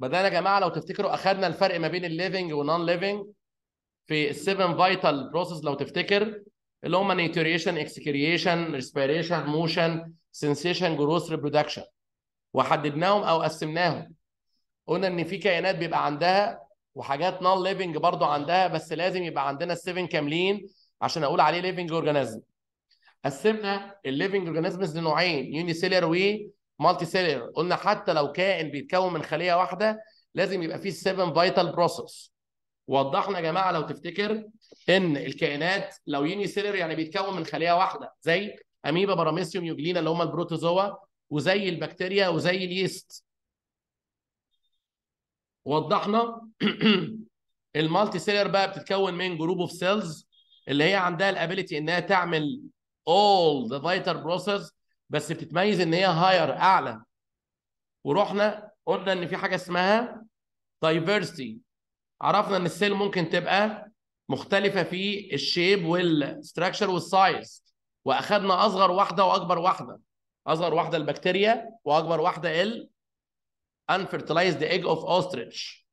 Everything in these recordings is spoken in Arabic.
بدأنا يا جماعة لو تفتكروا اخذنا الفرق ما بين ال living وال non-living في ال seven vital process لو تفتكر اللي هم nutrition excretion respiration motion sensation growth reproduction. وحددناهم أو قسمناهم. قلنا إن في كائنات بيبقى عندها وحاجات non-living برضو عندها بس لازم يبقى عندنا ال seven كاملين عشان أقول عليه living organism. قسمنا ال living organisms لنوعين unicellular و multicellular قلنا حتى لو كائن بيتكون من خلية واحدة لازم يبقى فيه ال seven vital process وضحنا يا جماعة لو تفتكر إن الكائنات لو unicellular يعني بيتكون من خلية واحدة زي أميبا paramecium euglena اللي هم ال protozoa وزي البكتيريا وزي ال yeast. وضحنا ال multicellular بقى بتتكون من group of cells اللي هي عندها ال ability إنها تعمل all the vital process بس بتتميز إن هي higher أعلى. ورحنا قلنا إن في حاجة اسمها diversity. عرفنا إن ال cell ممكن تبقى مختلفة في ال shape وال structure وال size وأخدنا أصغر واحدة وأكبر واحدة. أصغر واحدة البكتيريا وأكبر واحدة ال unfertilized egg of ostrich.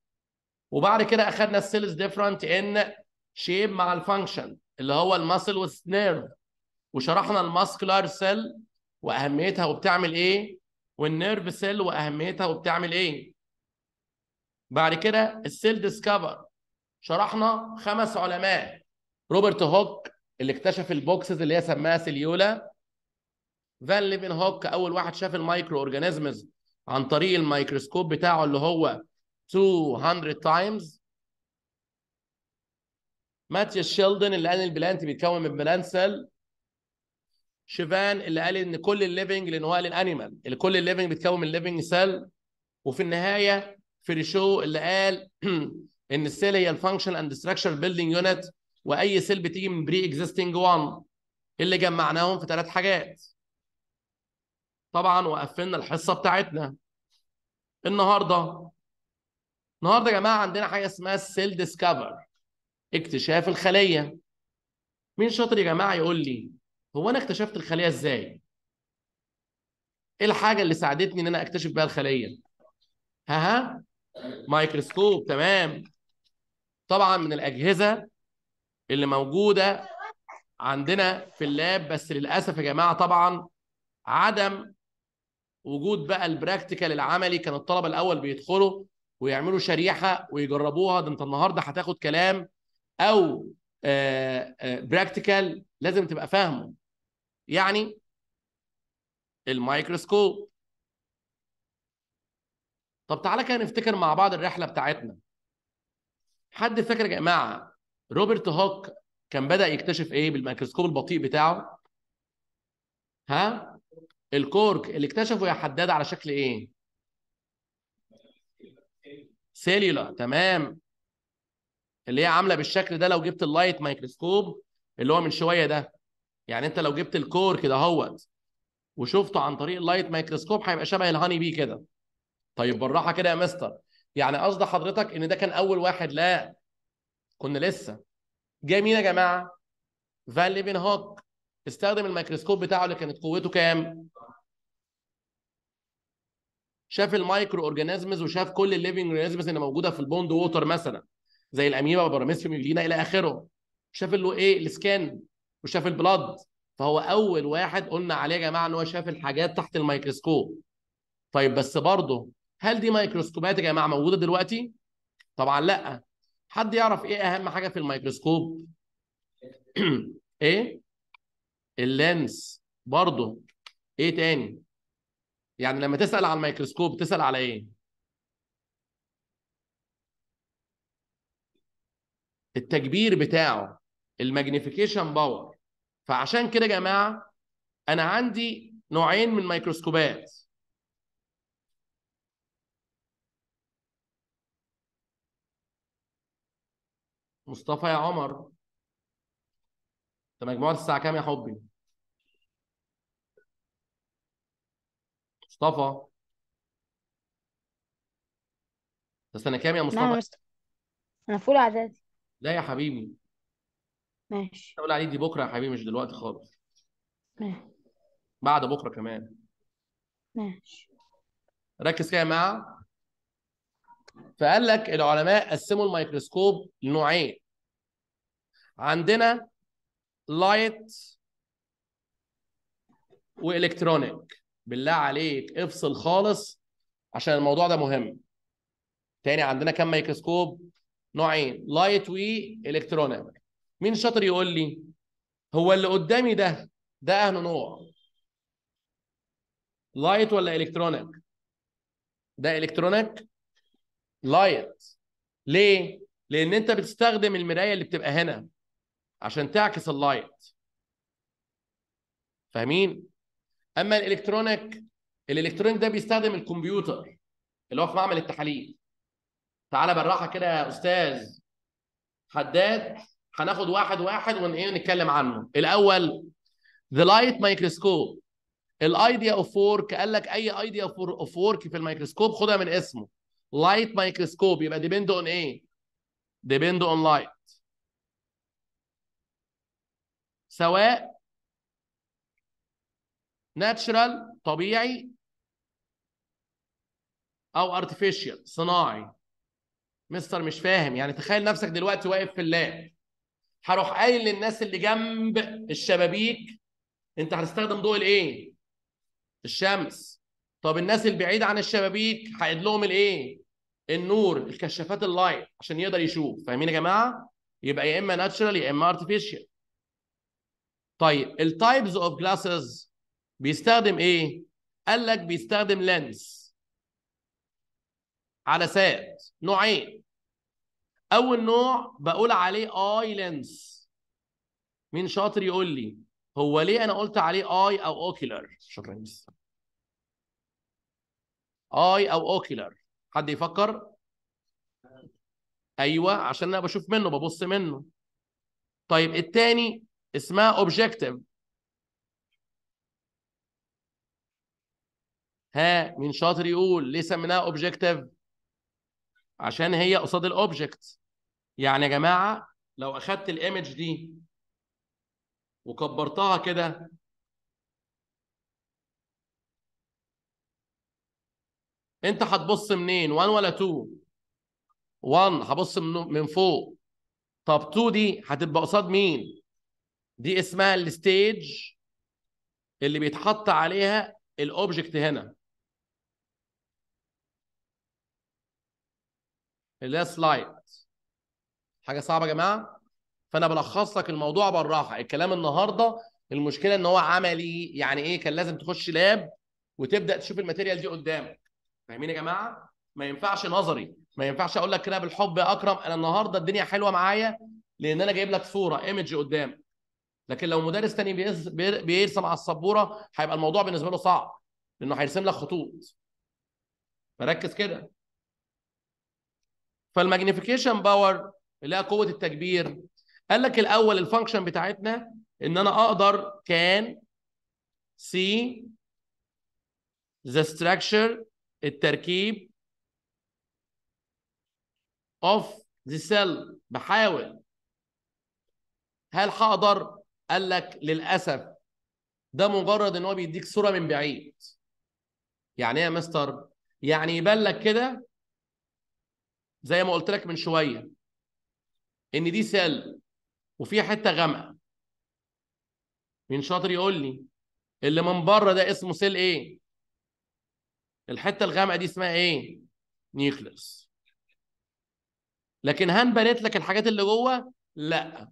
وبعد كده أخدنا ال cells different in shape مع ال function اللي هو ال muscle وال nerve وشرحنا ال muscular cell وأهميتها وبتعمل إيه؟ وال nerve cell وأهميتها وبتعمل إيه؟ بعد كده ال cell discover. شرحنا خمس علماء. روبرت هوك اللي اكتشف ال boxes اللي هي سماها cellula. فان ليفن هوك أول واحد شاف ال microorganisms عن طريق الميكروسكوب بتاعه اللي هو 200 times ماتياس شيلدن اللي قال ال plant بيتكون من plant cell. شيفان اللي قال إن كل ال living لأن هو قال ال animal اللي كل ال living بيتكون من living cell وفي النهاية فريشو اللي قال إن ال cell هي ال function and structure building unit وأي cell بتيجي من pre-existing one اللي جمعناهم في ثلاث حاجات؟ طبعا وقفلنا الحصة بتاعتنا. النهارده النهارده يا جماعة عندنا حاجة اسمها ال cell discover اكتشاف الخلية. مين شاطر يا جماعة يقول لي؟ هو أنا اكتشفت الخلية إزاي؟ إيه الحاجة اللي ساعدتني إن أنا أكتشف بيها الخلية؟ ها ها مايكروسكوب تمام. طبعا من الأجهزة اللي موجودة عندنا في ال lab بس للأسف يا جماعة طبعا عدم وجود بقى ال practical العملي. كان الطلبة الأول بيدخلوا ويعملوا شريحة ويجربوها. ده أنت النهارده هتاخد كلام أو practical لازم تبقى فاهمه. يعني الميكروسكوب. طب تعالى كده نفتكر مع بعض الرحلة بتاعتنا. حد فاكر يا جماعة روبرت هوك كان بدأ يكتشف إيه بالميكروسكوب البطيء بتاعه؟ ها؟ ال cork اللي اكتشفه يا حداد على شكل إيه؟ cellula تمام. اللي هي عاملة بالشكل ده لو جبت ال light microscope اللي هو من شوية ده. يعني انت لو جبت ال cork كده اهوت وشفته عن طريق ال light microscope هيبقى شبه ال honey bee كده. طيب بالراحة كده يا مستر. يعني قصد حضرتك إن ده كان أول واحد لا. كنا لسه. جاي مين يا جماعة؟ فان ليفن هوك استخدم الميكروسكوب بتاعه اللي كانت قوته كام؟ شاف ال microorganisms وشاف كل ال living organisms اللي موجودة في ال pond water مثلا زي الاميبا وال paramecium euglena إلى آخره. شاف اللي إيه؟ السكان. وشاف ال blood. فهو أول واحد قلنا عليه يا جماعة إن هو شاف الحاجات تحت الميكروسكوب. طيب بس برضه هل دي ميكروسكوبات يا جماعة موجودة دلوقتي؟ طبعا لأ. حد يعرف إيه أهم حاجة في الميكروسكوب؟ إيه؟ ال lens. برضه إيه تاني؟ يعني لما تسأل على الميكروسكوب تسأل على إيه؟ التكبير بتاعه. ال magnification power. فعشان كده يا جماعة أنا عندي نوعين من الميكروسكوبات مصطفى يا عمر أنت مجموعة الساعة كام يا حبي؟ مصطفى ده سنة كام يا مصطفى؟ أنا في أولى إعدادي لا يا حبيبي ماشي. أقول عليه دي بكرة يا حبيبي مش دلوقتي خالص. ماشي. بعد بكرة كمان. ماشي. ركز كده يا جماعة فقال لك العلماء قسموا الميكروسكوب لنوعين. عندنا light و electronic بالله عليك افصل خالص عشان الموضوع ده مهم. تاني عندنا كم ميكروسكوب؟ نوعين. light و electronic مين شاطر يقول لي؟ هو اللي قدامي ده ده انه نوع light ولا electronic ده electronic light ليه؟ لأن أنت بتستخدم المراية اللي بتبقى هنا عشان تعكس ال light فاهمين؟ أما ال electronic ال electronic ده بيستخدم الكمبيوتر اللي هو في معمل التحاليل. تعالى بالراحه كده يا أستاذ حداد. هناخد واحد واحد one إيه نتكلم عنه الأول the light microscope ال idea of work قال لك أي idea of work في الميكروسكوب خدها من اسمه. light microscope يبقى depend on إيه؟ depend on light سواء natural طبيعي أو artificial صناعي. مستر مش فاهم يعني تخيل نفسك دلوقتي واقف في ال lab. هروح قايل للناس اللي جنب الشبابيك انت هتستخدم ضوء الايه؟ الشمس. طب الناس البعيد عن الشبابيك هقيد لهم الايه؟ النور الكشافات ال light عشان يقدر يشوف. فاهمين يا جماعة؟ يبقى يا إما natural يا إما artificial طيب ال types of glasses بيستخدم إيه؟ قال لك بيستخدم lens عدسات نوعين. أول نوع بقول عليه eye lens مين شاطر يقول لي؟ هو ليه أنا قلت عليه eye أو ocular شكرا eye أو ocular حد يفكر؟ أيوه عشان أنا بشوف منه ببص منه. طيب الثاني اسمها objective ها مين شاطر يقول؟ ليه سميناها objective عشان هي قصاد ال object يعني يا جماعة لو أخدت ال image دي وكبرتها كده أنت هتبص منين؟ 1 ولا 2 1 هبص من فوق. طب 2 دي هتبقى قصاد مين؟ دي اسمها ال stage اللي بيتحط عليها ال object هنا. اللي هي slide حاجة صعبة يا جماعة. فأنا بلخص لك الموضوع بالراحة. الكلام النهارده المشكلة إن هو عملي. يعني إيه؟ كان لازم تخش lab وتبدأ تشوف ال material دي قدامك. فاهمين يا جماعة؟ ما ينفعش نظري. ما ينفعش أقول لك كده بالحب يا أكرم. أنا النهارده الدنيا حلوة معايا لأن أنا جايب لك صورة image قدامك لكن لو مدرس تاني بيرسم على السبورة هيبقى الموضوع بالنسبة له صعب. لأنه هيرسم لك خطوط. فركز كده. فال magnification power اللي هي قوة التكبير قال لك الأول ال function بتاعتنا إن أنا أقدر كان see the structure التركيب of the cell. بحاول. هل هقدر؟ قال لك للأسف. ده مجرد إن هو بيديك صورة من بعيد. يعني إيه يا مستر؟ يعني يبان لك كده زي ما قلت لك من شوية إن دي سيل وفيها حتة غامقة. مين شاطر يقول لي؟ اللي من بره ده اسمه cell إيه؟ الحتة الغامقة دي اسمها إيه؟ nucleus لكن هل بنت لك الحاجات اللي جوه؟ لا.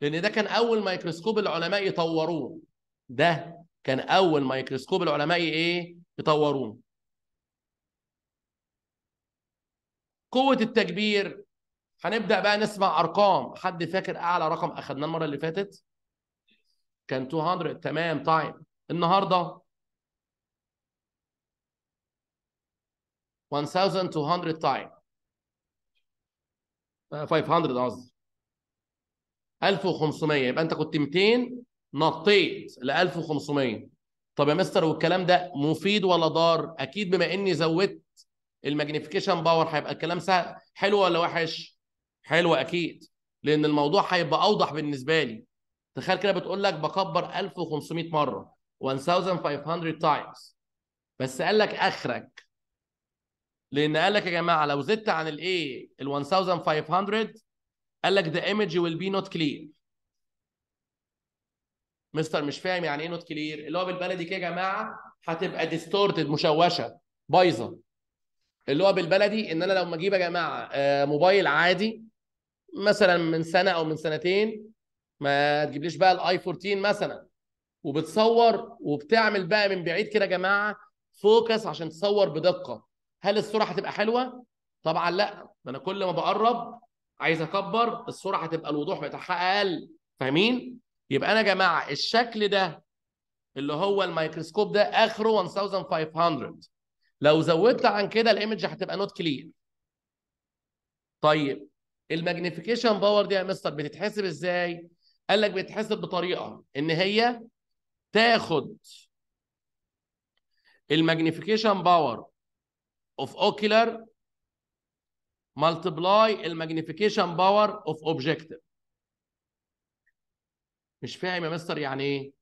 لأن ده كان أول ميكروسكوب العلماء يطوروه. ده كان أول ميكروسكوب العلماء إيه؟ يطوروه. قوة التكبير. هنبدأ بقى نسمع أرقام. حد فاكر أعلى رقم اخذناه المرة اللي فاتت؟ كان 200 تمام طيب. النهارده 1200 تايم 500 قصدي. 1500 يبقى أنت كنت 200 نطيت ل 1500 طب يا مستر والكلام ده مفيد ولا ضار؟ أكيد بما إني زودت ال magnification power هيبقى الكلام سهل. حلو ولا وحش؟ حلو أكيد لأن الموضوع هيبقى أوضح بالنسبة لي. تخيل كده بتقول لك بكبر 1500 مرة 1500 times بس قال لك آخرك. لأن قال لك يا جماعة لو زدت عن الإيه؟ ال 1500 قال لك the image will be not clear. mister مش فاهم يعني إيه not clear اللي هو بالبلدي كده يا جماعة هتبقى distorted مشوشة بايظة. اللي هو بالبلدي إن أنا لما أجيب يا جماعة آه، موبايل عادي مثلا من سنة أو من سنتين ما تجيبليش بقى ال i 14 مثلا. وبتصور وبتعمل بقى من بعيد كده يا جماعة focus عشان تصور بدقة. هل الصورة هتبقى حلوة؟ طبعا لأ. ده أنا كل ما بقرب عايز أكبر الصورة هتبقى الوضوح بتاعها أقل. فاهمين؟ يبقى أنا يا جماعة الشكل ده اللي هو الميكروسكوب ده آخره 1500 لو زودت عن كده ال image هتبقى not clear طيب ال magnification power دي يا مستر بتتحسب إزاي؟ قال لك بتتحسب بطريقة إن هي تاخد ال magnification power of ocular multiply ال magnification power of objective مش فاهم يا مستر يعني إيه؟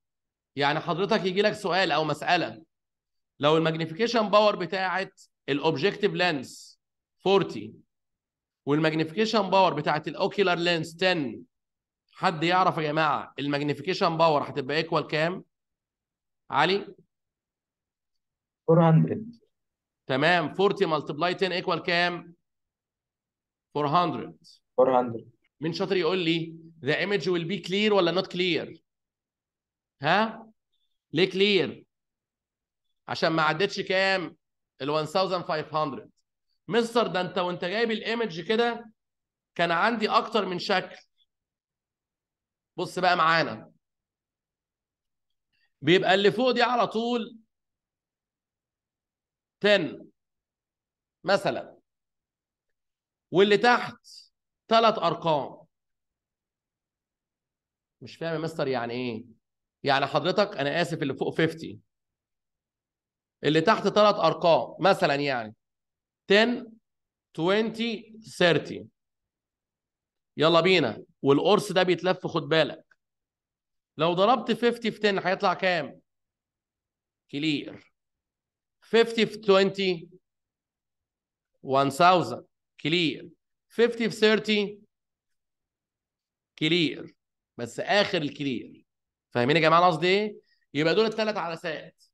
يعني حضرتك يجي لك سؤال أو مسألة لو ال magnification power بتاعت ال objective lens 40 وال magnification power بتاعت ال ocular lens 10 حد يعرف يا جماعة ال magnification power هتبقى equal كام؟ علي؟ 400 تمام. 40 multiply 10 equal كام؟ 400 400 مين شاطر يقول لي the image will be clear ولا not clear ها؟ ليه clear عشان ما عدتش كام؟ ال 1500 مستر ده انت وانت جايب الإيمج كده كان عندي أكتر من شكل. بص بقى معانا. بيبقى اللي فوق دي على طول 10 مثلا. واللي تحت ثلاث أرقام. مش فاهم يا مستر يعني إيه؟ يعني حضرتك أنا آسف اللي فوق 50 اللي تحت ثلاث أرقام مثلا يعني 10 20 30 يلا بينا. والقرص ده بيتلف خد بالك. لو ضربت 50 في 10 هيطلع كام؟ clear. 50 في 20 1000 clear. 50 في 30 clear. بس آخر ال clear. فاهمين يا جماعة قصدي إيه؟ يبقى دول الثلاث عدسات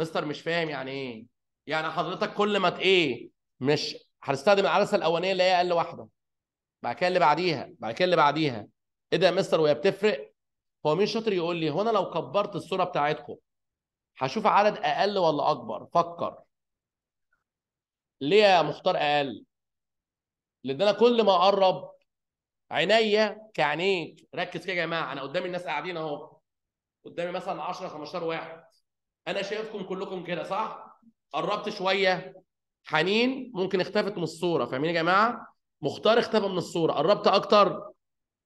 مستر مش فاهم يعني إيه. يعني حضرتك كل ما إيه مش هنستخدم العدسة الأولانية اللي هي أقل واحدة. بعد كده اللي بعديها بعد كده اللي بعديها. إيه ده يا مستر وهي بتفرق؟ هو مين شاطر يقول لي هو أنا لو كبرت الصورة بتاعتكم هشوف عدد أقل ولا أكبر؟ فكر. ليه يا مختار أقل؟ لأن أنا كل ما أقرب عينيا كعينيك. ركز كده يا جماعة أنا قدامي الناس قاعدين أهو. قدامي مثلا 10 15 واحد. أنا شايفكم كلكم كده صح؟ قربت شوية. حنين ممكن اختفت من الصورة فاهمين يا جماعة؟ مختار اختفى من الصورة. قربت أكتر؟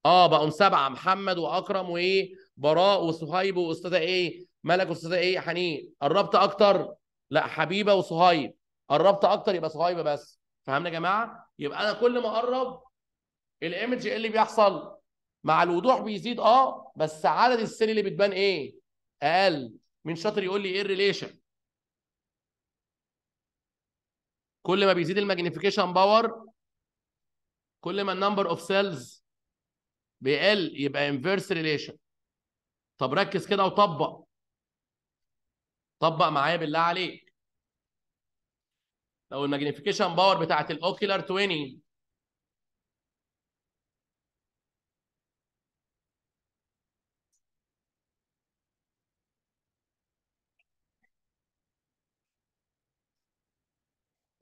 آه بقوا سبعة. محمد وأكرم وإيه؟ براء وصهيب وأستاذة إيه؟ ملك وأستاذة إيه؟ حنين. قربت أكتر؟ لا حبيبة وصهيب. قربت أكتر؟ يبقى صهيبه بس. فهمنا يا جماعة؟ يبقى أنا كل ما أقرب ال image إيه اللي بيحصل؟ مع الوضوح بيزيد آه بس عدد السن اللي بتبان إيه؟ أقل. مين شاطر يقول لي إيه ال relation كل ما بيزيد ال magnification power كل ما ال number of cells بيقل يبقى inverse relation طب ركز كده وطبق. طبق معايا بالله عليك. لو ال magnification power بتاعت ال ocular 20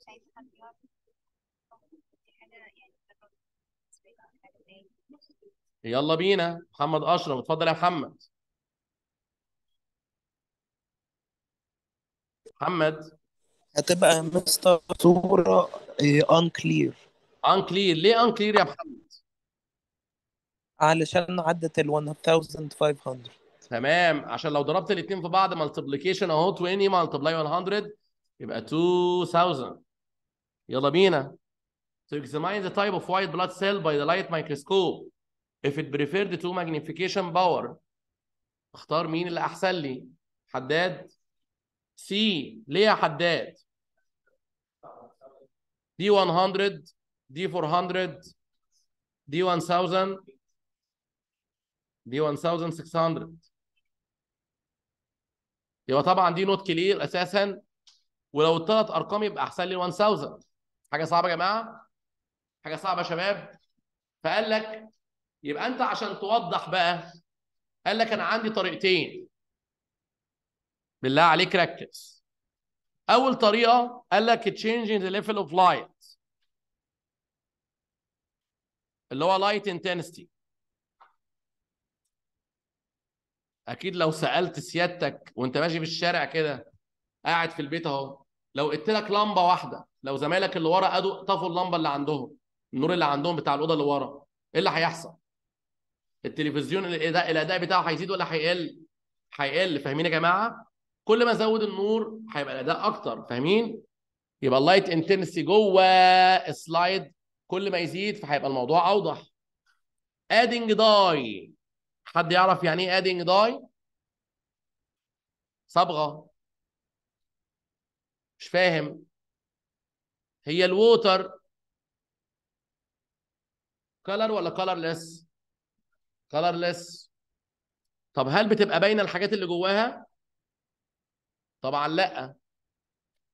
شايف حد يعرف دي حاجة يعني حاجة تاني يلا بينا. محمد أشرف اتفضل يا محمد. محمد. هتبقى مستر صورة unclear. unclear. ليه unclear يا محمد؟ علشان عدت ال 1500 تمام. عشان لو ضربت الاثنين في بعض multiplication اهو 20 multiply 100 يبقى 2000 يلا بينا. To examine the type of white blood cell by the light microscope. If it preferred to magnification power اختار مين اللي أحسن لي؟ حداد. سي ليه يا حداد دي 100 دي 400 دي 1000 دي 1600 يبقى طبعا دي not clear أساسا. ولو الثلاث أرقام يبقى أحسن لي 1000 حاجة صعبة يا جماعة؟ حاجة صعبة يا شباب؟ فقال لك يبقى أنت عشان توضح بقى قال لك أنا عندي طريقتين. بالله عليك ركز. أول طريقة قال لك changing the level of light اللي هو light intensity. أكيد لو سألت سيادتك وأنت ماشي في الشارع كده قاعد في البيت أهو لو قلت لك لمبة واحدة لو زمايلك اللي ورا قادوا طفوا اللمبة اللي عندهم النور اللي عندهم بتاع الأوضة اللي ورا إيه اللي هيحصل؟ التلفزيون الاداء الأداء بتاعه هيزيد ولا هيقل؟ هيقل فاهمين يا جماعة؟ كل ما ازود النور هيبقى الأداء أكتر فاهمين؟ يبقى ال light intensity جوه ال slide كل ما يزيد فهيبقى الموضوع أوضح. adding dye حد يعرف يعني إيه adding dye صبغة. مش فاهم. هي ال water color ولا colorless colorless طب هل بتبقى باينة الحاجات اللي جواها؟ طبعا لأ.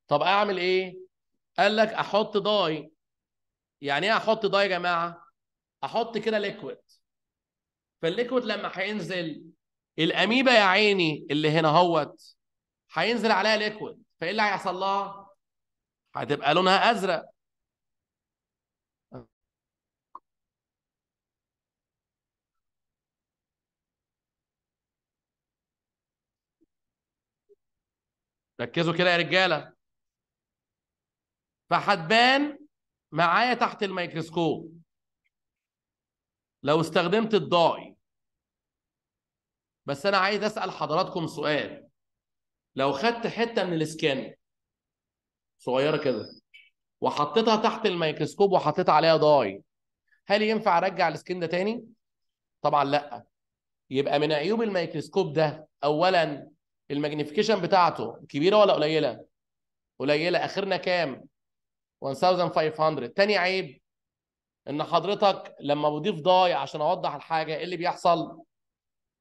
طب أعمل إيه؟ قال لك أحط dye. يعني إيه أحط dye يا جماعة؟ أحط كده liquid فال liquid لما هينزل الأميبا يا عيني اللي هنا أهوت هينزل عليها liquid فإيه اللي هيحصل لها؟ هتبقى لونها أزرق. ركزوا كده يا رجالة. فهتبان معايا تحت الميكروسكوب. لو استخدمت ال dye. بس أنا عايز أسأل حضراتكم سؤال. لو خدت حتة من ال skin. صغيرة كده. وحطيتها تحت الميكروسكوب وحطيت عليها dye. هل ينفع أرجع ال skin ده تاني؟ طبعا لأ. يبقى من عيوب الميكروسكوب ده اولا ال magnification بتاعته كبيرة ولا قليلة؟ قليلة. أخرنا كام؟ 1500 تاني عيب إن حضرتك لما بضيف dye عشان أوضح الحاجة إيه اللي بيحصل؟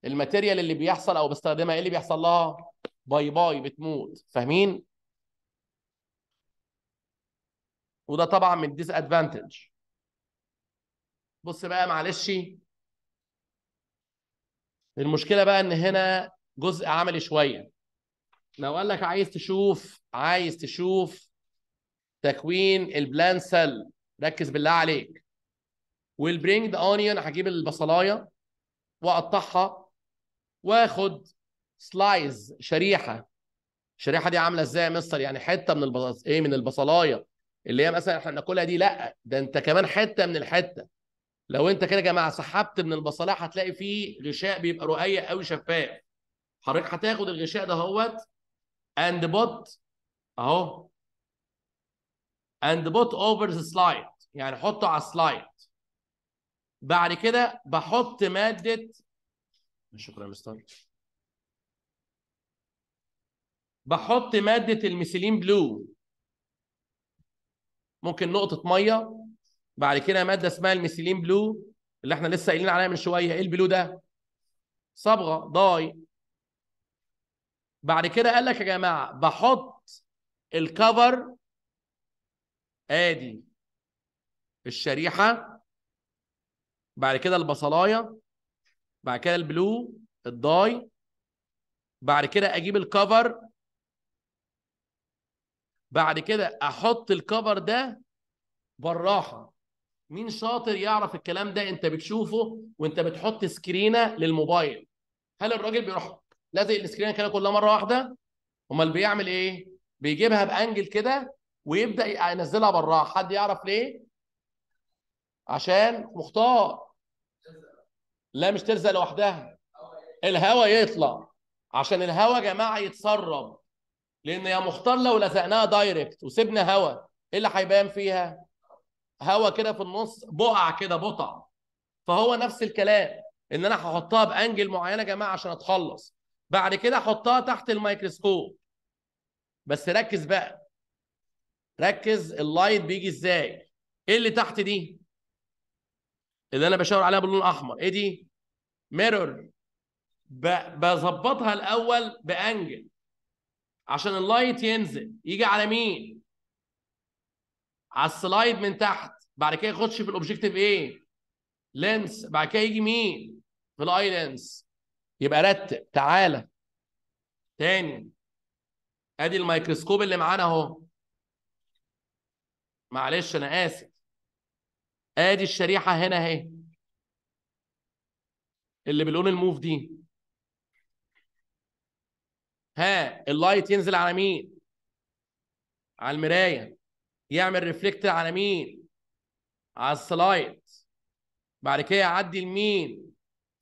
ال material اللي بيحصل أو بستخدمها إيه اللي بيحصل لها؟ bye bye بتموت. فاهمين؟ وده طبعا من disadvantage بص بقى معلش. المشكلة بقى إن هنا جزء عملي شوية. لو قال لك عايز تشوف عايز تشوف تكوين ال plant cell ركز بالله عليك. وال bring the onion هجيب البصلاية وأقطعها وآخد slice شريحة. الشريحة دي عاملة إزاي يا مستر؟ يعني حتة من البص... إيه من البصلاية اللي هي مثلا إحنا بناكلها دي؟ لأ ده أنت كمان حتة من الحتة. لو أنت كده يا جماعة سحبت من البصلاية هتلاقي فيه غشاء بيبقى رقيق قوي شفاف. حضرتك هتاخد الغشاء ده اهوت and put اهو. and put over the slide يعني حطه على ال slide بعد كده بحط مادة شكرا يا مستر بحط مادة ال methylene blue ممكن نقطة مية. بعد كده مادة اسمها ال methylene blue اللي إحنا لسه قايلين عليها من شوية. إيه ال blue ده؟ صبغة. dye بعد كده قال لك يا جماعة بحط ال cover آدي الشريحة بعد كده البصلاية بعد كده ال blue ال dye بعد كده أجيب ال cover بعد كده أحط الكفر ده بالراحة. مين شاطر يعرف الكلام ده؟ أنت بتشوفه وأنت بتحط سكرينة للموبايل. هل الراجل بيروح لازق السكرينه كده كلها مرة واحدة. أمال بيعمل إيه؟ بيجيبها بأنجل كده ويبدأ ينزلها بالراحه حد يعرف ليه؟ عشان مختار. لا مش تلزق لوحدها. الهواء يطلع. عشان الهواء يا جماعة يتسرب. لأن يا مختار لو لزقناها direct وسيبنا هواء إيه اللي هيبان فيها؟ هواء كده في النص بقع كده بقع. فهو نفس الكلام. إن أنا هحطها ب angle معينة يا جماعة عشان أتخلص. بعد كده احطها تحت الميكروسكوب. بس ركز بقى. ركز ال light بيجي إزاي. إيه اللي تحت دي؟ اللي أنا بشاور عليها باللون الاحمر. إيه دي؟ mirror. بظبطها الأول ب angle. عشان ال light ينزل. يجي على مين؟ على ال slide من تحت. بعد كده يخش في ال objective إيه lens بعد كده يجي مين؟ في ال eye lens. يبقى رتب تعالى. تاني. ادي الميكروسكوب اللي معانا اهو. معلش أنا آسف. ادي الشريحة هنا اهي. اللي باللون الموف دي. ها ال light ينزل على مين؟ على المراية. يعمل reflect على مين؟ على ال slide. بعد كده يعدي لمين؟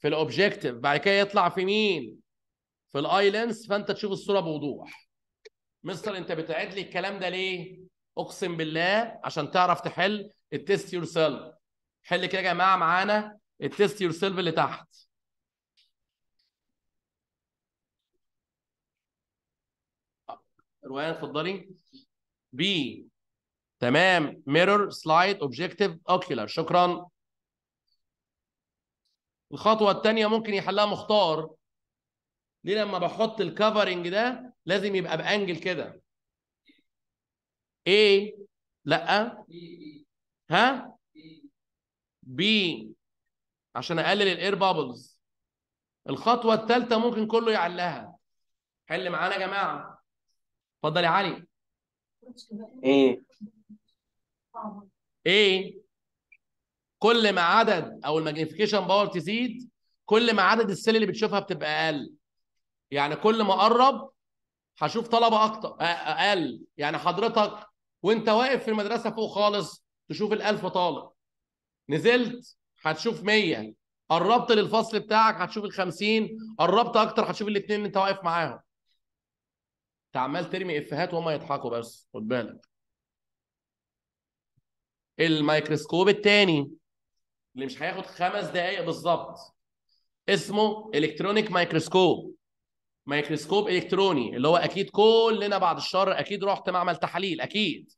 في ال objective بعد كده يطلع في مين؟ في ال eye lens فانت تشوف الصورة بوضوح. مستر انت بتعيد لي الكلام ده ليه؟ اقسم بالله عشان تعرف تحل ال test yourself حل كده يا جماعة معانا ال test yourself اللي تحت. روايه اتفضلي. B تمام. mirror slide objective ocular شكرا. الخطوة الثانية ممكن يحلها مختار. ليه لما بحط ال covering ده لازم يبقى ب angle كده؟ إيه لأ. ها؟ B عشان أقلل ال air bubbles الخطوة الثالثه ممكن كله يعلها حل معانا يا جماعة. اتفضل يا علي. A A كل ما عدد أو ال magnification power تزيد كل ما عدد ال cell اللي بتشوفها بتبقى أقل. يعني كل ما أقرب هشوف طلبة أكتر أقل. يعني حضرتك وأنت واقف في المدرسة فوق خالص تشوف الألف طالب. نزلت هتشوف 100 قربت للفصل بتاعك هتشوف ال 50 قربت أكتر هتشوف الاثنين اللي أنت واقف معاهم. أنت عمال ترمي إفيهات وهم يضحكوا بس خد بالك. الميكروسكوب الثاني اللي مش هياخد خمس دقائق بالظبط. اسمه electronic microscope ميكروسكوب إلكتروني اللي هو أكيد كلنا بعد الشر أكيد رحت معمل تحاليل أكيد.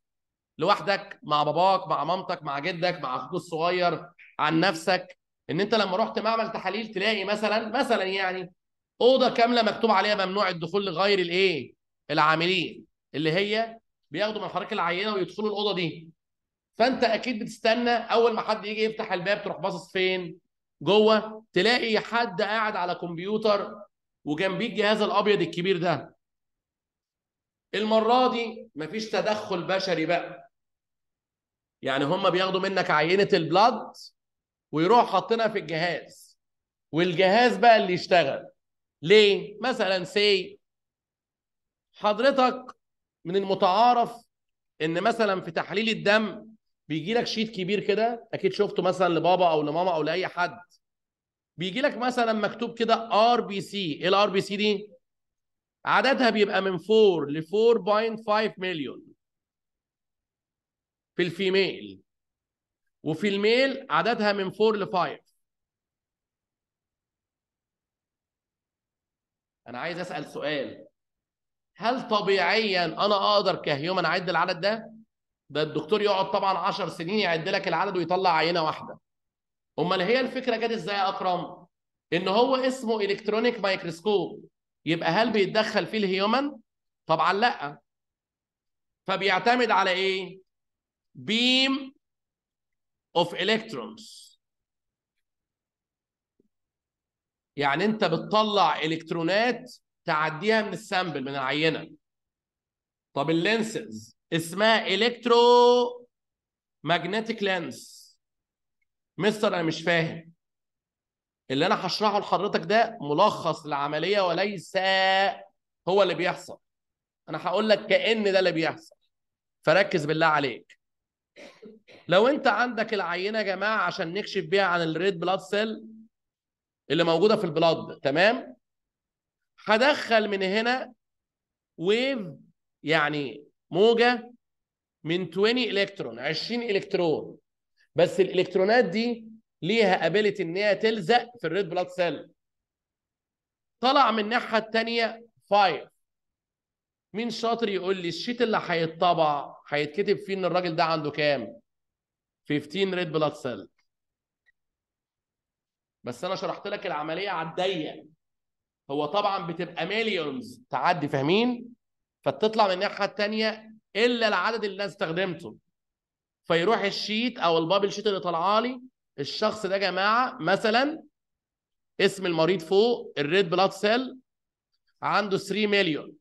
لوحدك مع باباك مع مامتك مع جدك مع أخوك الصغير عن نفسك. إن أنت لما رحت معمل تحاليل تلاقي مثلا مثلا يعني أوضة كاملة مكتوب عليها ممنوع الدخول لغير الإيه؟ العاملين اللي هي بياخدوا من حضرتك العينة ويدخلوا الأوضة دي. فانت أكيد بتستنى اول ما حد يجي يفتح الباب تروح باصص فين؟ جوه تلاقي حد قاعد على كمبيوتر وجنبيه الجهاز الابيض الكبير ده. المرة دي مفيش تدخل بشري بقى. يعني هم بياخدوا منك عينة البلاد ويروح حاطينها في الجهاز. والجهاز بقى اللي يشتغل. ليه؟ مثلا سي حضرتك من المتعارف إن مثلا في تحليل الدم بيجي لك sheet كبير كده أكيد شفته مثلا لبابا أو لماما أو لأي حد. بيجي لك مثلا مكتوب كده RBC إيه ال RBC دي؟ عددها بيبقى من 4 ل 4.5 مليون في ال female. وفي ال male عددها من 4 ل 5 أنا عايز أسأل سؤال. هل طبيعيا أنا أقدر ك human أعد العدد ده؟ ده الدكتور يقعد طبعا 10 سنين يعد لك العدد ويطلع عينة واحدة. أمال هي الفكرة جت إزاي يا أكرم؟ إن هو اسمه electronic microscope يبقى هل بيتدخل فيه ال human طبعا لأ. فبيعتمد على إيه؟ beam of electrons. يعني أنت بتطلع الكترونات تعديها من ال sample من العينة. طب ال lenses اسمها electromagnetic lens mister أنا مش فاهم. اللي أنا هشرحه لحضرتك ده ملخص للعملية وليس هو اللي بيحصل. أنا هقول لك كأن ده اللي بيحصل. فركز بالله عليك. لو أنت عندك العينة يا جماعة عشان نكشف بيها عن ال red blood cell اللي موجودة في ال blood تمام؟ هدخل من هنا wave يعني موجة من 20 الكترون 20 إلكترون. بس الإلكترونات دي ليها ability إن هي تلزق في ال red blood cell طلع من الناحية الثانية 5 مين شاطر يقول لي ال sheet اللي هيتطبع هيتكتب فيه إن الراجل ده عنده كام؟ 15 red blood cell بس أنا شرحت لك العملية على الضيق. هو طبعا بتبقى millions تعدي فاهمين؟ فتطلع من الناحية الثانية إلا العدد اللي الناس استخدمته. فيروح ال sheet أو ال bubble sheet اللي طالعة لي الشخص ده يا جماعة مثلا اسم المريض فوق ال red blood cell عنده 3 مليون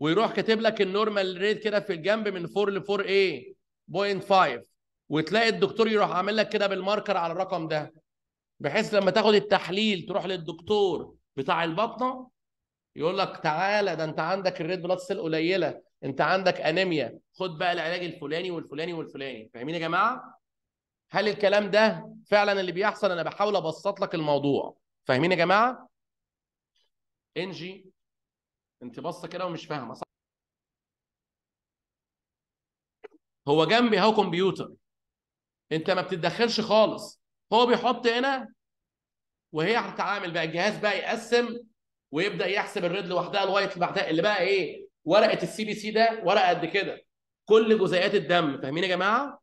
ويروح كاتب لك ال normal rate كده في الجنب من 4 ل 4 إيه 0.5 وتلاقي الدكتور يروح عامل لك كده بال marker على الرقم ده. بحيث لما تاخد التحليل تروح للدكتور بتاع البطنة يقول لك تعالى ده انت عندك ال red blood cell قليلة انت عندك انيميا خد بقى العلاج الفلاني والفلاني والفلاني. فاهمين يا جماعة؟ هل الكلام ده فعلا اللي بيحصل؟ أنا بحاول أبسط لك الموضوع. فاهمين يا جماعة؟ انجي أنت باصه كده ومش فاهمة صح؟ هو جنبي أهو كمبيوتر. أنت ما بتتدخلش خالص. هو بيحط هنا وهي هتتعامل بقى. الجهاز بقى يقسم ويبدأ يحسب ال red لوحدها ال white لوحدها اللي بقى إيه؟ ورقة ال CBC ده ورقة قد كده. كل جزيئات الدم فاهمين يا جماعة؟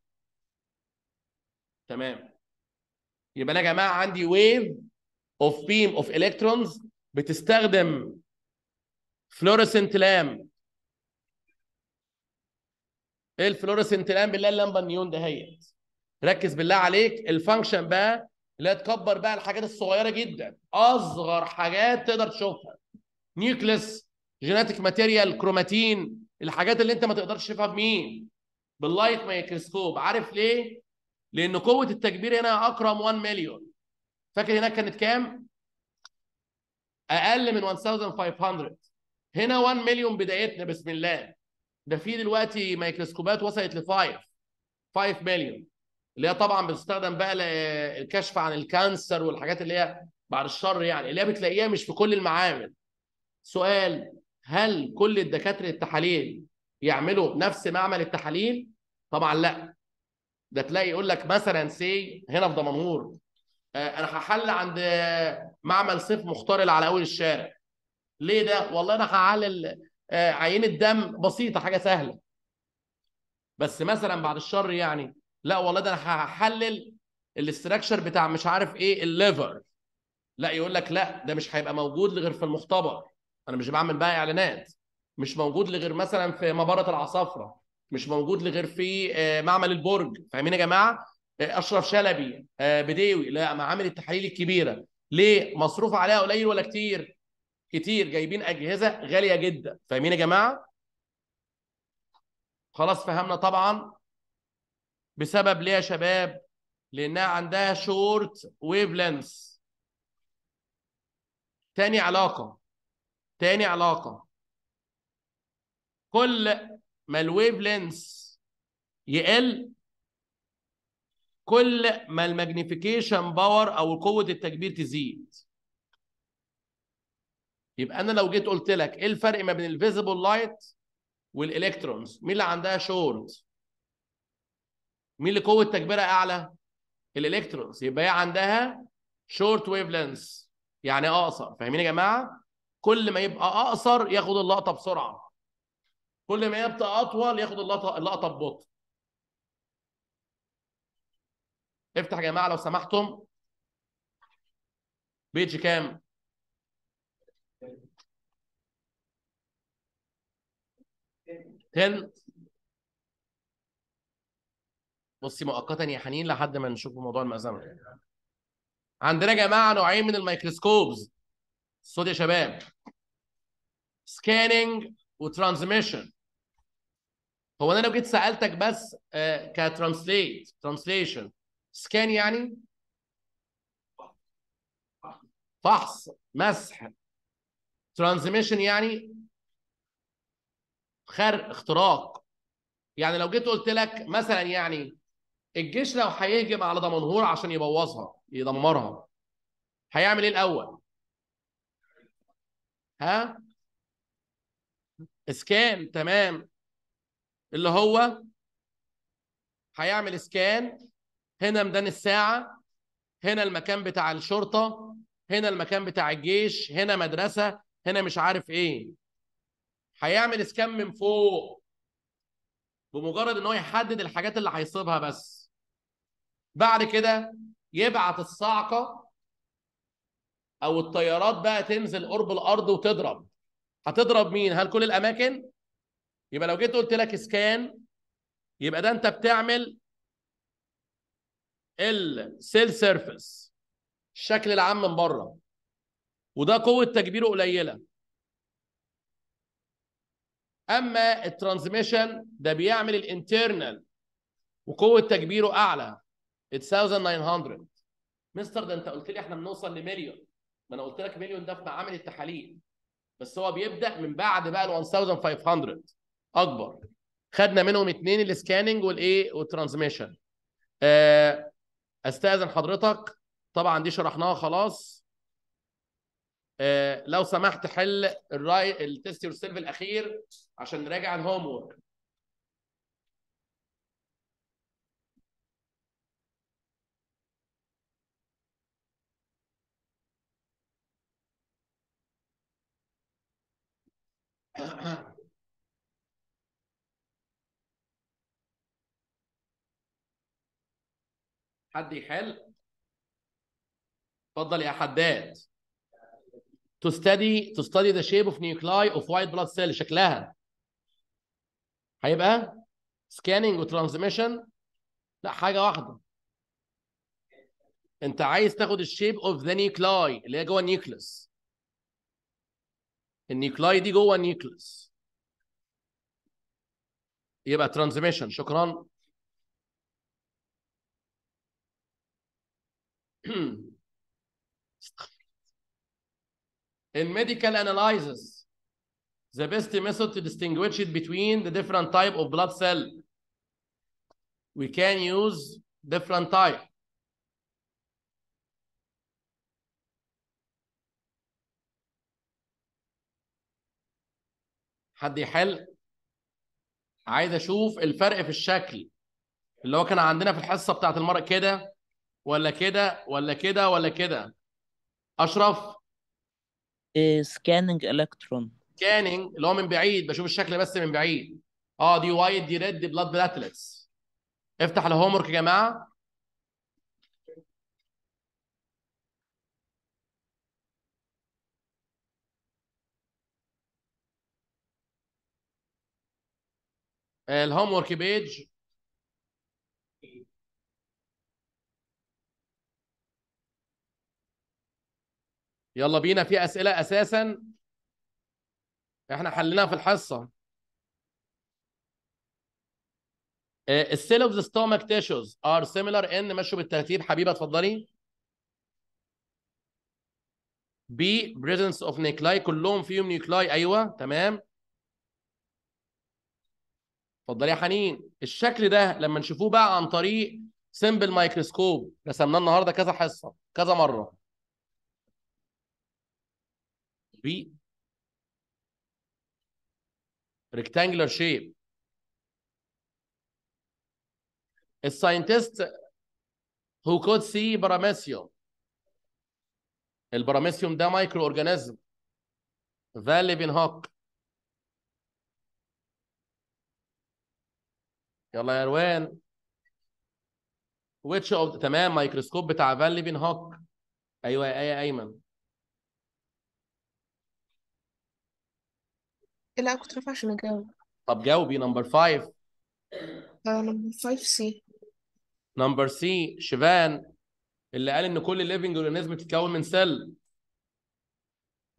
تمام. يبقى أنا يا جماعة عندي wave of beam of electrons بتستخدم fluorescent lamp إيه ال fluorescent lamp بالله اللمبة النيون دهيت ركز بالله عليك. ال function بقى لا تكبر بقى الحاجات الصغيرة جدا. أصغر حاجات تقدر تشوفها. nucleus genetic material chromatin الحاجات اللي أنت ما تقدرش تشوفها بمين بال light microscope. عارف ليه؟ لأن قوة التكبير هنا أكرم 1 مليون. فاكر هناك كانت كام؟ أقل من 1500 هنا 1 مليون بدايتنا. بسم الله. ده في دلوقتي ميكروسكوبات وصلت ل 5 5 مليون اللي هي طبعا بتستخدم بقى للكشف عن ال cancer والحاجات اللي هي بعد الشر يعني اللي هي بتلاقيها مش في كل المعامل. سؤال هل كل الدكاترة التحاليل يعملوا نفس معمل التحاليل؟ طبعا لا. ده تلاقي يقول لك مثلا سي هنا في دمنهور آه، أنا هحلل عند معمل صيف مختار اللي على أول الشارع. ليه ده؟ والله أنا هحلل آه، عينة دم بسيطة حاجة سهلة. بس مثلا بعد الشر يعني لا والله ده أنا هحلل ال structure بتاع مش عارف إيه ال liver. لا يقول لك لا ده مش هيبقى موجود غير في المختبر. أنا مش بعمل بقى اعلانات. مش موجود غير مثلا في مباراة العصافرة. مش موجود غير في آه، معمل البرج. فاهمين يا جماعة؟ آه، أشرف شلبي آه، بديوي. لا معامل التحاليل الكبيرة. ليه؟ مصروف عليها قليل ولا كتير؟ كتير. جايبين أجهزة غالية جدا. فاهمين يا جماعة؟ خلاص فهمنا طبعا. بسبب ليه يا شباب؟ لأنها عندها short wave length تاني علاقة تاني علاقة. كل ما ال wave length يقل كل ما ال magnification power أو قوة التكبير تزيد. يبقى أنا لو جيت قلت لك إيه الفرق ما بين ال visible light وال electrons مين اللي عندها شورت؟ مين اللي قوة تكبيرها أعلى؟ ال electrons. يبقى هي عندها short wave length يعني أقصر. فاهمين يا جماعة؟ كل ما يبقى أقصر ياخد اللقطة بسرعة. كل ما يبقى أطول ياخد اللقطة اللقطة ببطء. افتح يا جماعة لو سمحتم. page كام؟ ten بصي مؤقتا يا حنين لحد ما نشوف موضوع الملزمة. عندنا يا جماعة نوعين من ال microscopes. الصوت يا شباب. scanning و transmission هو أنا لو جيت سألتك بس آه ك translate translation scan يعني؟ فحص مسح. transmission يعني؟ خرق اختراق. يعني لو جيت قلت لك مثلا يعني الجيش لو هيهجم على دمنهور عشان يبوظها يدمرها. هيعمل إيه الأول؟ ها؟ إسكان تمام. اللي هو هيعمل إسكان. هنا ميدان الساعة هنا المكان بتاع الشرطة هنا المكان بتاع الجيش هنا مدرسة هنا مش عارف إيه. هيعمل scan من فوق بمجرد إن هو يحدد الحاجات اللي هيصيبها بس. بعد كده يبعت الصاعقة أو الطيارات بقى تنزل قرب الأرض وتضرب. هتضرب مين؟ هل كل الأماكن؟ يبقى لو جيت قلت لك scan يبقى ده أنت بتعمل ال cell surface الشكل العام من بره. وده قوة تكبيره قليلة. أما ال transmission ده بيعمل ال internal وقوة تكبيره أعلى. 1900 مستر ده انت قلت لي إحنا بنوصل لمليون. ما أنا قلت لك مليون ده في معامل التحاليل. بس هو بيبدأ من بعد بقى ال 1500 أكبر. خدنا منهم اثنين ال scanning والايه وال transmission آه، أستأذن حضرتك. طبعا دي شرحناها خلاص. آه، لو سمحت حل الرأي ال test yourself الأخير عشان نراجع ال homework حد يحل؟ اتفضل يا حداد. To study to study the shape of nuclei of white blood cell شكلها. هيبقى scanning و transmission لا حاجة واحدة. انت عايز تاخد ال shape of the nuclei اللي هي جوه ال nucleus. النيوكلاي دي جوه النيوكليس يبقى ترانسميشن شكرا In medical analysis, the best method to distinguish it between the different type of blood cell, we can use different type. حد يحل؟ عايز أشوف الفرق في الشكل. اللي هو كان عندنا في الحصة بتاعت المرة كده ولا كده ولا كده ولا كده. أشرف؟ scanning electron scanning اللي هو من بعيد بشوف الشكل بس من بعيد. آه دي white دي red دي blood platelets افتح ال homework يا جماعة. ال homework page يلا بينا في أسئلة أساسا. إحنا حليناها في الحصة. ال cell of the stomach tissues are similar in مشوا بالترتيب. حبيبة اتفضلي. B presence of nuclei كلهم فيهم nuclei أيوه تمام. اتفضلي يا حنين. الشكل ده لما نشوفوه بقى عن طريق simple microscope رسمناه النهارده كذا حصة كذا مرة. B rectangular shape. ال scientist who could see paramecium ال paramecium ده microorganism فان ليفنهوك يلا يا روان. Which of تمام مايكروسكوب بتاع فان ليفنهوك. أيوه يا آية أيمن. لا كنت رافعة عشان أجاوب. طب جاوبي. number 5 number 5 C number C شفان اللي قال إن كل living organism بتتكون من cell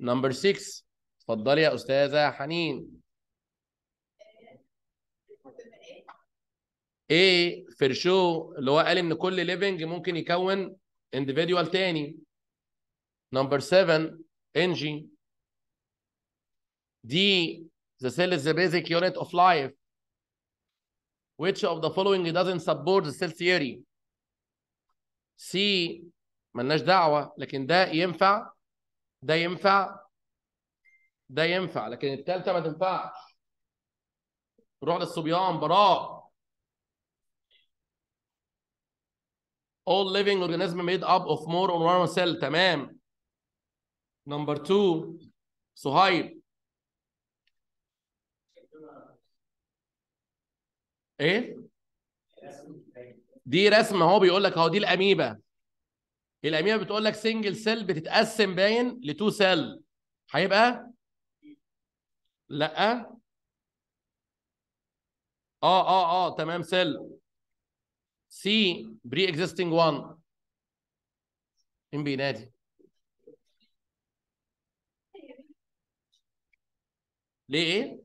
number 6 اتفضلي يا أستاذة حنين. إيه فرشو اللي هو قال إن كل living ممكن يكون individual تاني. number 7 انجي D the cell is the basic unit of life. Which of the following doesn't support the cell theory? سي ملناش دعوة لكن ده ينفع. ده ينفع. ده ينفع لكن التالتة ما تنفعش. نروح للصبيان براء. all living organism made up of more than one cell. تمام. Number two صهيب إيه؟ دي رسمه هو بيقول لك أهو دي الاميبا الاميبا بتقول لك single cell بتتقسم بين ل two cell هيبقى؟ لأ. آه آه آه تمام cell C pre-existing one مين بينادي ليه؟ إيه؟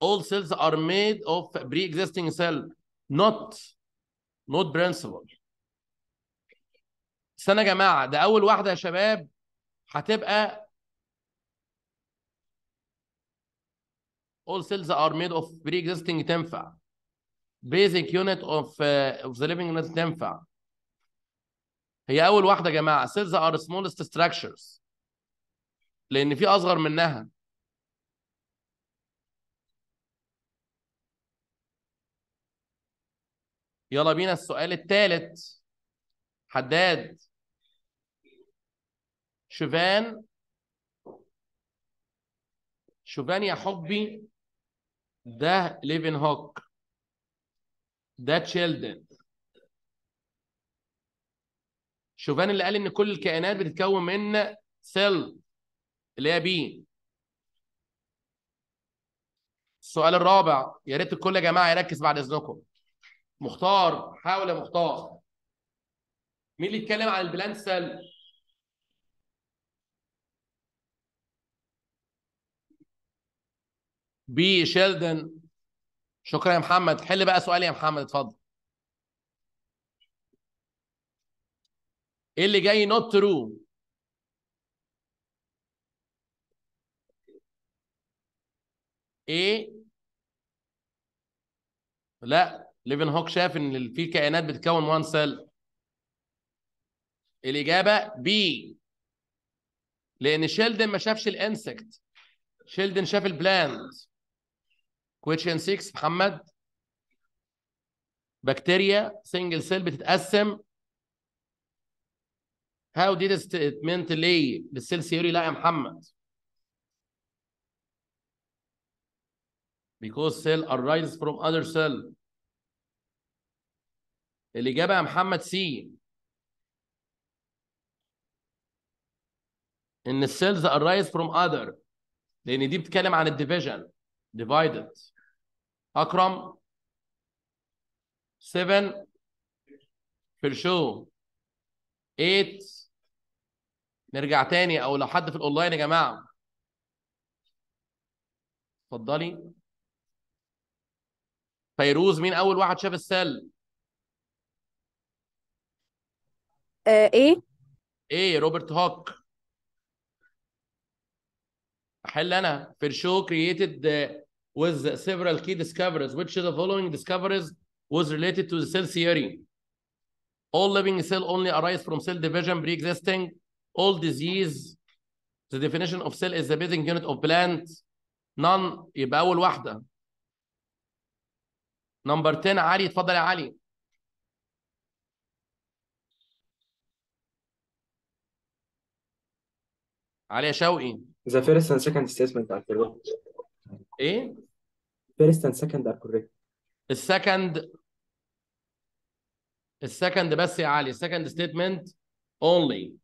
All cells are made of pre-existing cell not not principal. استنى يا جماعة ده أول واحدة يا شباب هتبقى all cells are made of pre-existing تنفع basic unit of uh, of the living unit تنفع هي اول واحدة يا جماعة cells are smallest structures لأن في اصغر منها يلا بينا السؤال الثالث حداد شوفان شوفان يا حبي ده ليفن هوك ده شيلدن شفان اللي قال إن كل الكائنات بتتكون من cell اللي هي B السؤال الرابع يا ريت الكل يا جماعة يركز بعد إذنكم. مختار حاول يا مختار. مين اللي يتكلم عن ال plant cell B شيلدن. شكرا يا محمد. حل بقى سؤال يا محمد اتفضل. إيه اللي جاي not true A لا ليفنهوك شاف ان في كائنات بتكون one cell الإجابة B لأن شيلدن ما شافش ال insect. شيلدن شاف ال plant question 6 محمد بكتيريا single cell بتتقسم. how the statement ليه لل cell theory لا يا محمد because cell arises from other cell. الإجابة يا محمد C إن ال cells arise from other. لأن دي بتتكلم عن ال division divided. أكرم. 7 فرشو. 8 نرجع تاني أو لو حد في الأونلاين يا جماعة. اتفضلي. فيروز مين أول واحد شاف ال cell؟ آه إيه؟ إيه روبرت هوك. أحل أنا. فرشو uh, with several key discoveries which of the following discoveries was related to the cell theory all living cell only arise from cell division pre-existing all disease the definition of cell is the basic unit of plant none يبقى اول واحده نمبر 10 علي اتفضل يا علي علي يا شوقي The first and second statement are correct. ايه First and second are correct. ال second ال second بس يا علي. ال second statement only.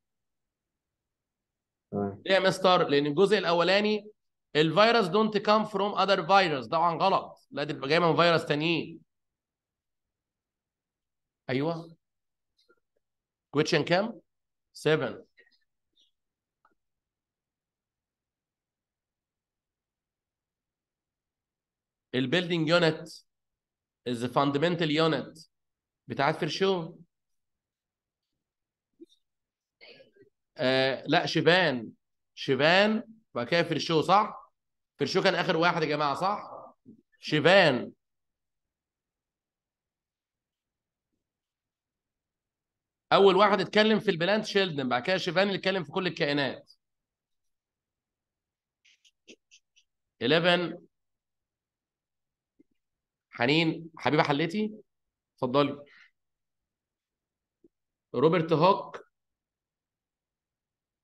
ليه يا مستر؟ لأن الجزء الأولاني الفيروس don't come from other virus طبعا غلط. لا دي جاية من فيروس تانيين. أيوه. question كام؟ 7 ال building unit is fundamental unit بتاعت فرشو آه لا شيفان. شيفان وبعد كده فرشو صح؟ فرشو كان آخر واحد يا جماعة صح؟ شيفان. أول واحد اتكلم في البلانت شيلدن بعد كده شيفان اللي اتكلم في كل الكائنات. 11 حنين حبيبة حليتي اتفضلي. روبرت هوك.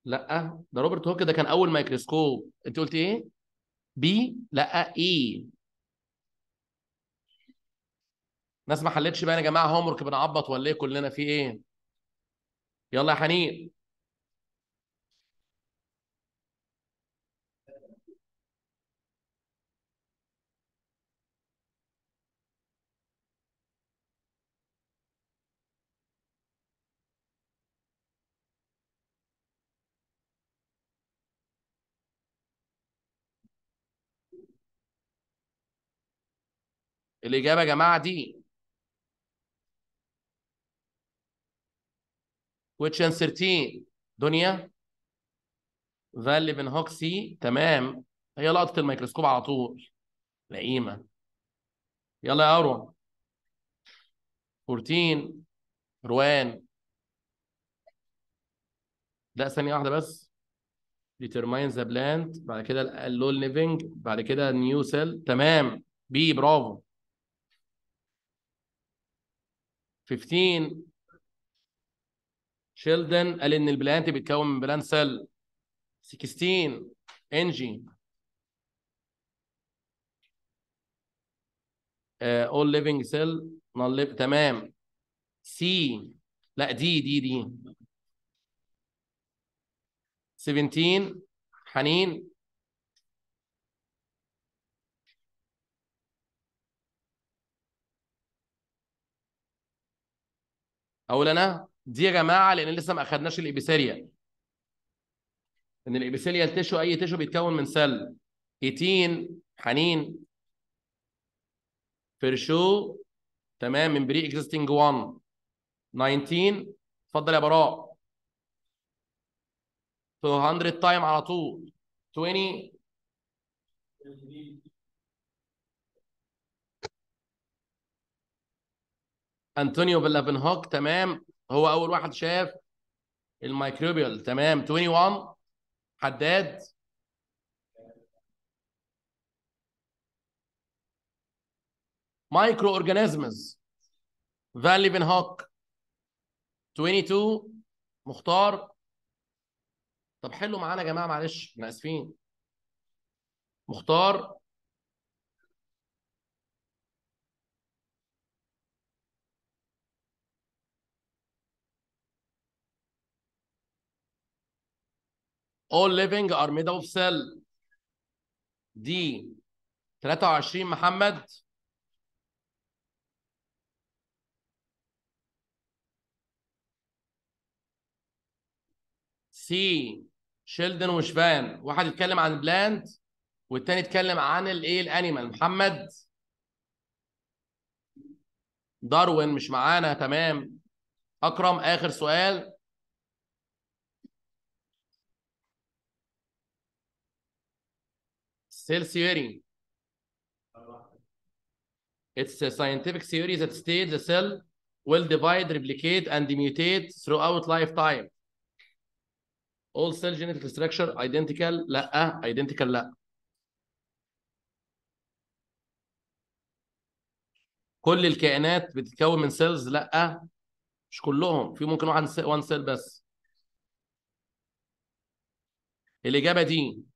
لا ده روبرت هوك ده كان أول ميكروسكوب أنت قلت إيه؟ B لا A. ناس ما حلتش بقى يا جماعة homework بنعبط ولا إيه؟ كلنا في إيه؟ يلا يا حنين. الإجابة يا جماعة دي question 13 دنيا. فالي بن هوكسي. تمام. هي لقطة الميكروسكوب على طول. لئيمة. يلا يا اروى 14 روان. لا ثانية واحدة بس. Determine the plant. بعد كده اللول living. بعد كده نيو سيل تمام. B برافو. 15 شيلدن قال إن ال plant بيتكون من plant cell 16 انجي all living cell تمام. C لا D D D 17 حنين. أقول أنا D يا جماعة لأن لسه ما أخدناش ال epithelial إن ال epithelial ال tissue أي tissue بيتكون من cell 18 حنين. فرشو تمام من pre-existing one 19 اتفضل يا براء. 200 time على طول. 20 أنطونيو فان ليفنهوك تمام. هو أول واحد شاف ال microbial تمام. 21 حداد. micro organisms بن هوك 22 مختار. طب حلوا معانا يا جماعة معلش إحنا آسفين. مختار. All living are made of cell. دي 23 محمد. C شيلدن وشفان واحد يتكلم عن ال plant والتاني يتكلم عن الايه ال animal محمد. داروين مش معانا تمام. أكرم آخر سؤال. Cell theory. It's a scientific theory that states the cell will divide, replicate, and mutate throughout lifetime. All cell genetic structure identical لا identical لا كل الكائنات بتتكون من سيلز لا مش كلهم في ممكن واحد وان سيل بس الإجابة دي